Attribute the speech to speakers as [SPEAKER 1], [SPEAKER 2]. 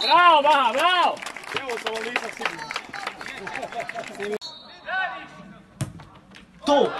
[SPEAKER 1] Bravo, bravo, bravo!
[SPEAKER 2] Evo sam nisam sigurno.
[SPEAKER 3] To!